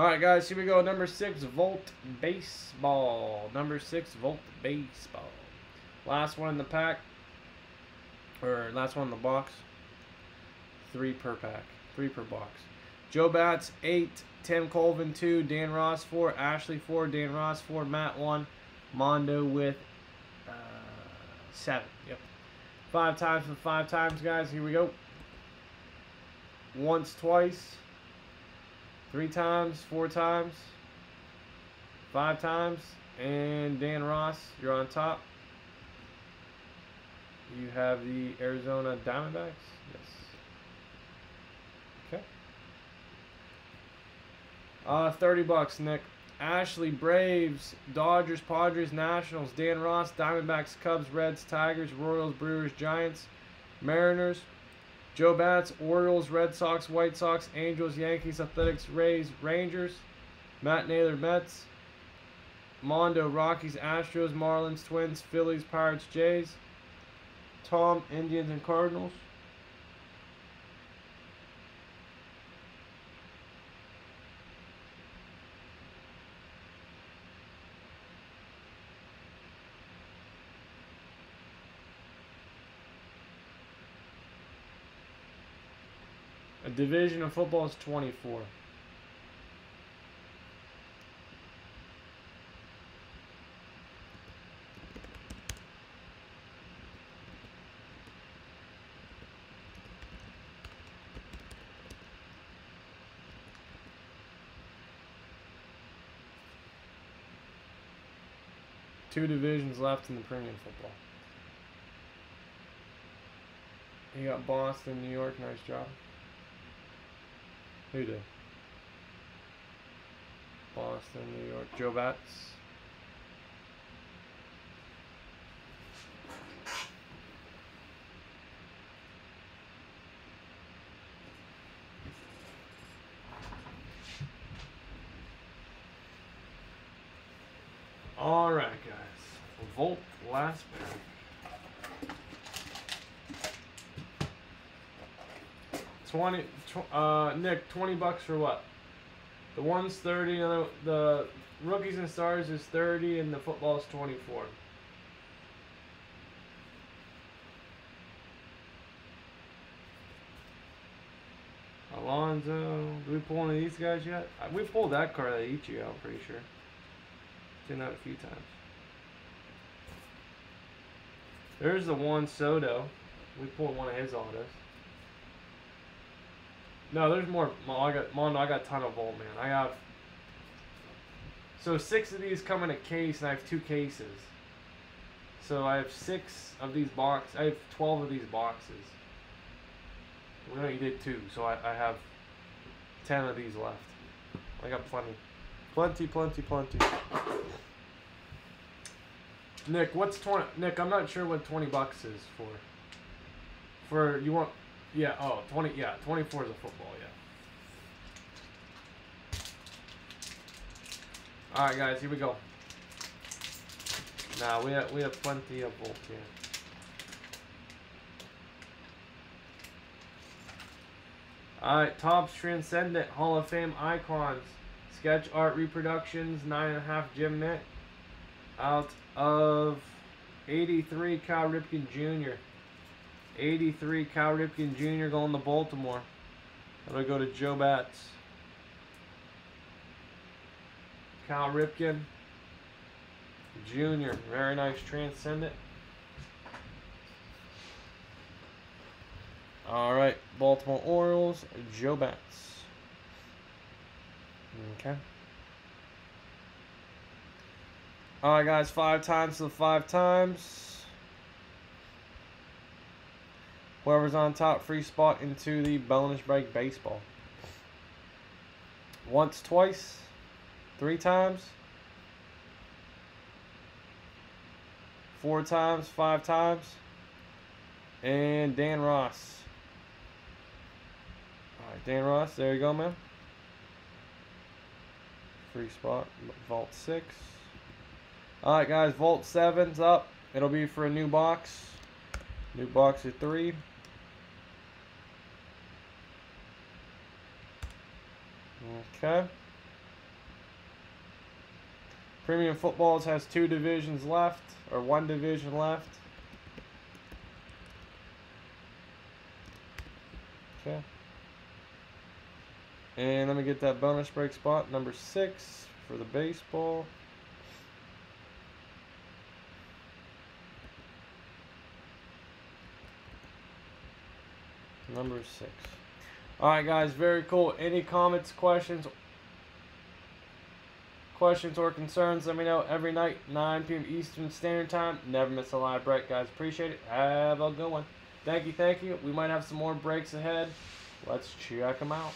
All right, guys, here we go. Number six, Vault Baseball. Number six, Vault Baseball. Last one in the pack, or last one in the box. Three per pack, three per box. Joe Bats, eight. Tim Colvin, two. Dan Ross, four. Ashley, four. Dan Ross, four. Matt, one. Mondo with uh, seven. Yep. Five times for five times, guys. Here we go. Once, twice. Three times, four times, five times, and Dan Ross, you're on top. You have the Arizona Diamondbacks. Yes. Okay. Uh, 30 bucks, Nick. Ashley, Braves, Dodgers, Padres, Nationals, Dan Ross, Diamondbacks, Cubs, Reds, Tigers, Royals, Brewers, Giants, Mariners, Joe Bats, Orioles, Red Sox, White Sox, Angels, Yankees, Athletics, Rays, Rangers, Matt Naylor, Mets, Mondo, Rockies, Astros, Marlins, Twins, Phillies, Pirates, Jays, Tom, Indians, and Cardinals. A division of football is 24. Two divisions left in the premium football. You got Boston, New York, nice job. Who did? Boston, New York. Joe Bats. All right, guys. Vault last pack. 20, tw- uh, Nick, 20 bucks for what? The one's 30, and the, the rookies and stars is 30, and the football is 24. Alonzo, did we pull any of these guys yet? Uh, We pulled that card at Ichiro, I'm pretty sure. Did that a few times. There's the one Soto. We pulled one of his autos. No, there's more. Mo- I got Mondo. I got a ton of Vault, man. I have. So six of these come in a case, and I have two cases. So I have six of these boxes. I have twelve of these boxes. We only did two, so I, I have ten of these left. I got plenty, plenty, plenty, plenty. Nick, what's twenty? Nick, I'm not sure what twenty bucks is for. For you want yeah, oh, 20, yeah, 24 is a football, yeah. Alright, guys, here we go. Nah, we have, we have plenty of vault here. Alright, Topps Transcendent Hall of Fame Icons. Sketch Art Reproductions, 9.5 Jim Mick. Out of 83 Cal Ripken Jr. 83 Cal Ripken Jr. going to Baltimore. That'll go to Joe Bats. Cal Ripken Jr. Very nice transcendent. All right, Baltimore Orioles, Joe Bats. Okay. All right, guys, five times to the five times. Whoever's on top, free spot into the bonus break baseball. Once, twice, three times, four times, five times, and Dan Ross. All right, Dan Ross, there you go, man. Free spot, Vault 6. All right, guys, Vault 7's up. It'll be for a new box. New box of three. Okay. Premium Footballs has two divisions left, or one division left. Okay. And let me get that bonus break spot, number six for the baseball. Number six. Alright guys, very cool. Any comments, questions, questions or concerns, let me know every night, 9 p.m. Eastern Standard Time. Never miss a live break, guys. Appreciate it. Have a good one. Thank you, thank you. We might have some more breaks ahead. Let's check them out.